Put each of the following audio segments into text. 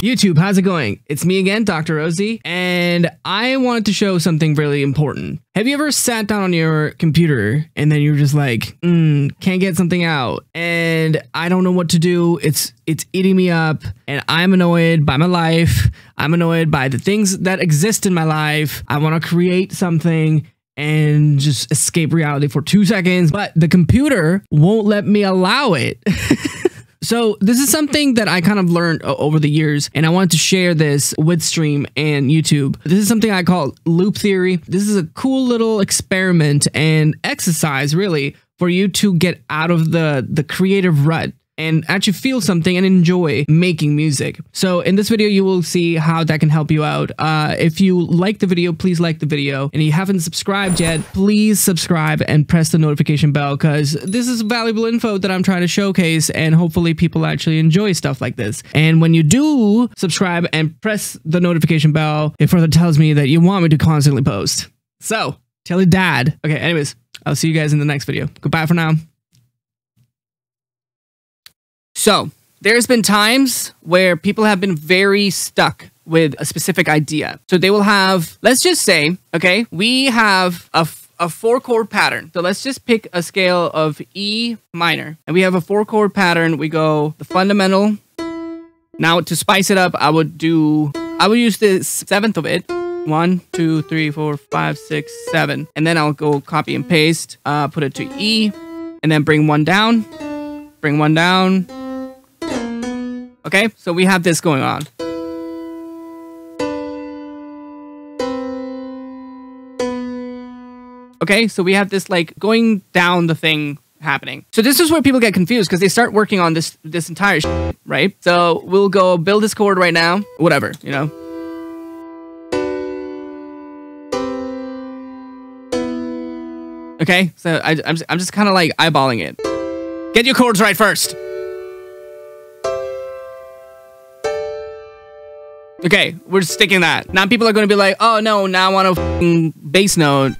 YouTube, how's it going? It's me again, Dr. Ozi, and I wanted to show something really important. Have you ever sat down on your computer and then you're just like, mm, can't get something out, and I don't know what to do. It's it's eating me up, and I'm annoyed by my life. I'm annoyed by the things that exist in my life. I want to create something and just escape reality for two seconds, but the computer won't let me allow it. So this is something that I kind of learned over the years, and I wanted to share this with Stream and YouTube. This is something I call loop theory. This is a cool little experiment and exercise, really, for you to get out of the the creative rut and actually feel something and enjoy making music. So in this video, you will see how that can help you out. Uh, if you like the video, please like the video. And if you haven't subscribed yet, please subscribe and press the notification bell because this is valuable info that I'm trying to showcase and hopefully people actually enjoy stuff like this. And when you do subscribe and press the notification bell, it further tells me that you want me to constantly post. So tell your dad. Okay, anyways, I'll see you guys in the next video. Goodbye for now. So, there's been times where people have been very stuck with a specific idea. So they will have, let's just say, okay, we have a, a four chord pattern. So let's just pick a scale of E minor. And we have a four chord pattern. We go the fundamental. Now to spice it up, I would do, I would use the seventh of it. One, two, three, four, five, six, seven. And then I'll go copy and paste, uh, put it to E, and then bring one down, bring one down, Okay, so we have this going on. Okay, so we have this like going down the thing happening. So this is where people get confused because they start working on this this entire right? So we'll go build this chord right now, whatever, you know. Okay, so I, I'm, I'm just kind of like eyeballing it. Get your chords right first. Okay, we're sticking that. Now people are going to be like, oh no, now I want a bass note.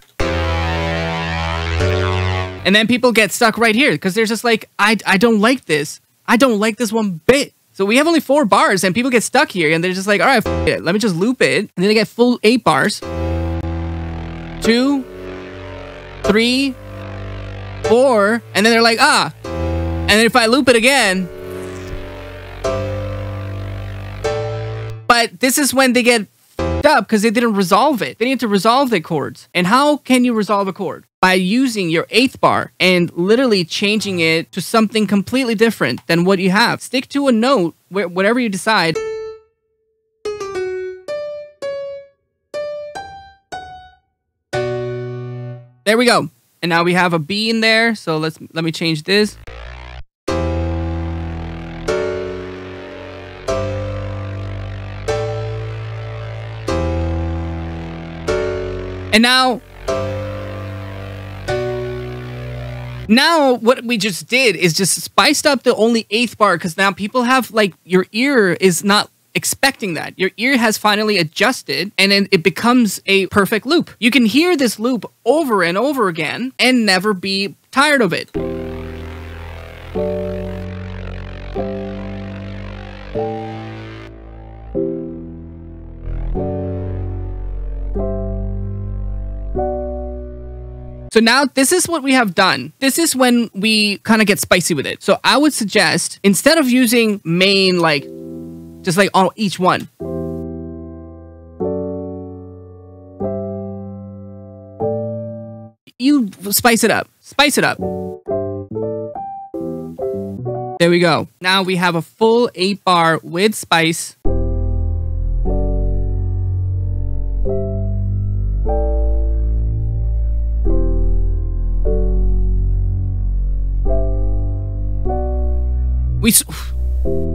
And then people get stuck right here because they're just like, I, I don't like this. I don't like this one bit. So we have only four bars and people get stuck here and they're just like, all right, it. let me just loop it. And then they get full eight bars. Two, three, four. And then they're like, ah. And then if I loop it again, But this is when they get up because they didn't resolve it. They need to resolve the chords. And how can you resolve a chord? By using your eighth bar and literally changing it to something completely different than what you have. Stick to a note, where, whatever you decide. There we go. And now we have a B in there. So let's let me change this. And now, now what we just did is just spiced up the only eighth bar because now people have like your ear is not expecting that. Your ear has finally adjusted and then it becomes a perfect loop. You can hear this loop over and over again and never be tired of it. So now this is what we have done. This is when we kind of get spicy with it. So I would suggest instead of using main like just like on each one. You spice it up. Spice it up. There we go. Now we have a full 8 bar with spice. We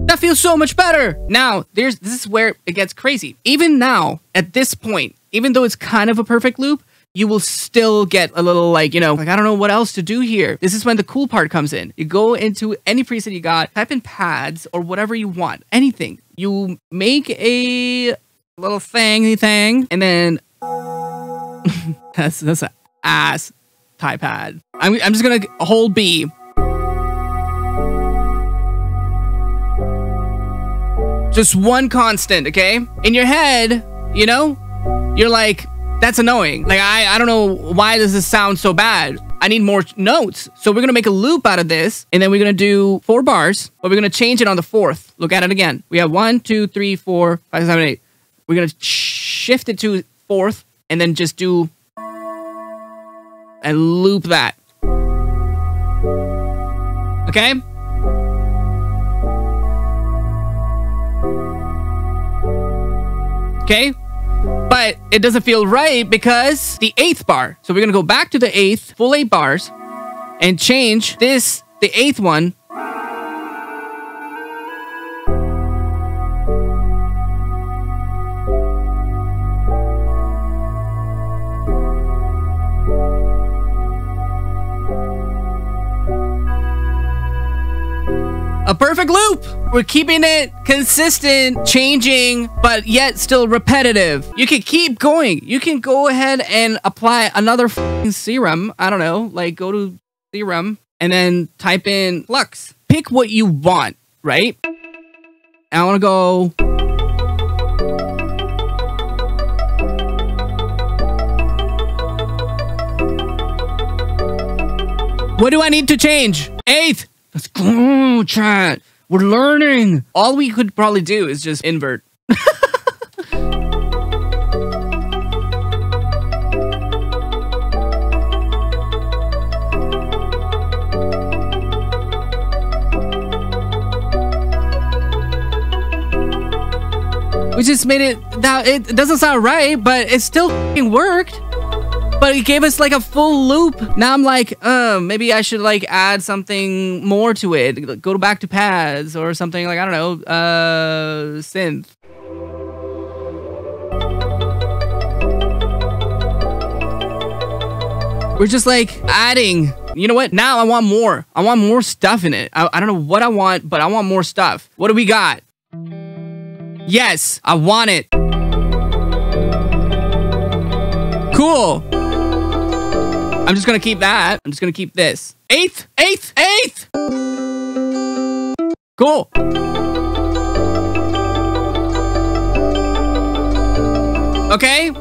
that feels so much better. Now, there's this is where it gets crazy. Even now, at this point, even though it's kind of a perfect loop, you will still get a little like, you know, like I don't know what else to do here. This is when the cool part comes in. You go into any preset you got, type in pads or whatever you want, anything. You make a little thingy thing, and then that's that's an ass type pad. I'm I'm just gonna hold B Just one constant, okay? In your head, you know, you're like, that's annoying. Like, I, I don't know why does this sound so bad? I need more notes. So we're gonna make a loop out of this, and then we're gonna do four bars, but we're gonna change it on the fourth. Look at it again. We have one, two, three, four, five, seven, eight. We're gonna shift it to fourth, and then just do and loop that. Okay? Okay? But it doesn't feel right because the eighth bar. So we're gonna go back to the eighth, full eight bars, and change this, the eighth one, a perfect loop. We're keeping it consistent, changing, but yet still repetitive. You can keep going. You can go ahead and apply another serum. I don't know, like go to serum and then type in flux. Pick what you want, right? I want to go What do I need to change? Eighth. Let's go, chat. We're learning. All we could probably do is just invert. we just made it that it doesn't sound right, but it still worked but it gave us like a full loop. Now I'm like, uh, maybe I should like add something more to it. Go back to pads or something like I don't know, uh, synth. We're just like adding. You know what? Now I want more. I want more stuff in it. I, I don't know what I want, but I want more stuff. What do we got? Yes, I want it. Cool. I'm just gonna keep that. I'm just gonna keep this. Eighth, eighth, eighth. Cool. Okay.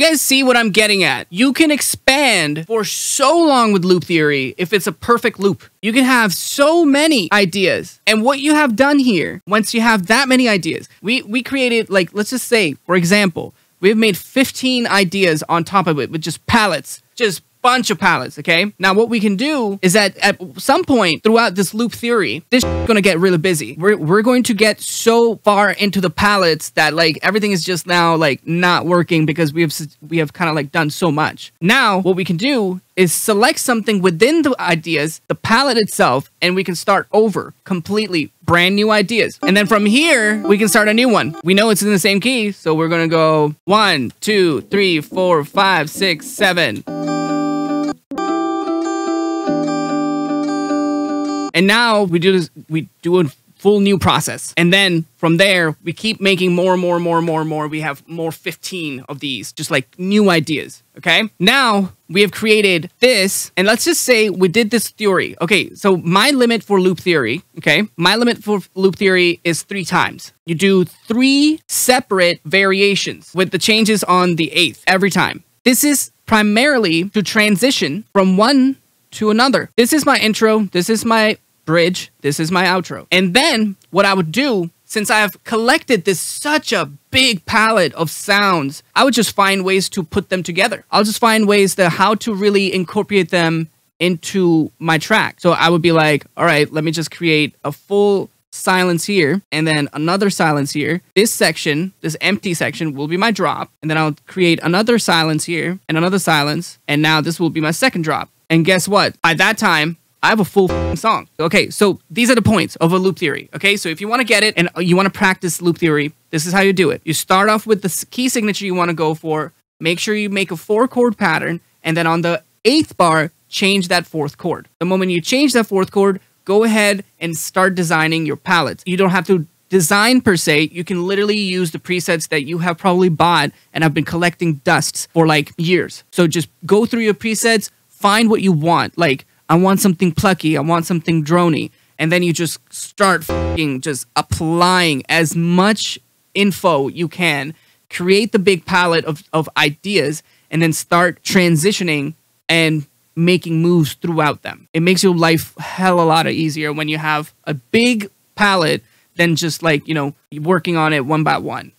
Guys see what I'm getting at? You can expand for so long with loop theory if it's a perfect loop. You can have so many ideas. And what you have done here, once you have that many ideas, we, we created, like, let's just say, for example, we've made 15 ideas on top of it with just palettes, just bunch of palettes, okay? Now, what we can do is that at some point throughout this loop theory, this is gonna get really busy. We're, we're going to get so far into the palettes that like everything is just now like not working because we have we have kind of like done so much. Now, what we can do is select something within the ideas, the palette itself, and we can start over completely brand new ideas. And then from here, we can start a new one. We know it's in the same key, so we're gonna go one, two, three, four, five, six, seven. And now we do this, we do a full new process. And then from there, we keep making more and more and more and more and more. We have more 15 of these, just like new ideas. Okay. Now we have created this, and let's just say we did this theory. Okay. So my limit for loop theory, okay, my limit for loop theory is three times. You do three separate variations with the changes on the eighth every time. This is primarily to transition from one to another. This is my intro. This is my bridge. This is my outro. And then what I would do, since I have collected this such a big palette of sounds, I would just find ways to put them together. I'll just find ways to how to really incorporate them into my track. So I would be like, all right, let me just create a full silence here and then another silence here. This section, this empty section will be my drop. And then I'll create another silence here and another silence. And now this will be my second drop. And guess what? By that time, I have a full song. Okay, so these are the points of a loop theory. Okay, so if you want to get it and uh, you want to practice loop theory, this is how you do it. You start off with the key signature you want to go for. Make sure you make a four chord pattern. And then on the eighth bar, change that fourth chord. The moment you change that fourth chord, go ahead and start designing your palette. You don't have to design per se, you can literally use the presets that you have probably bought and have been collecting dusts for like years. So just go through your presets, find what you want. Like, I want something plucky, I want something drony. And then you just start fucking just applying as much info you can, create the big palette of, of ideas, and then start transitioning and making moves throughout them. It makes your life hell a lot easier when you have a big palette than just like, you know, working on it one by one.